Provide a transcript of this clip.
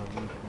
Um,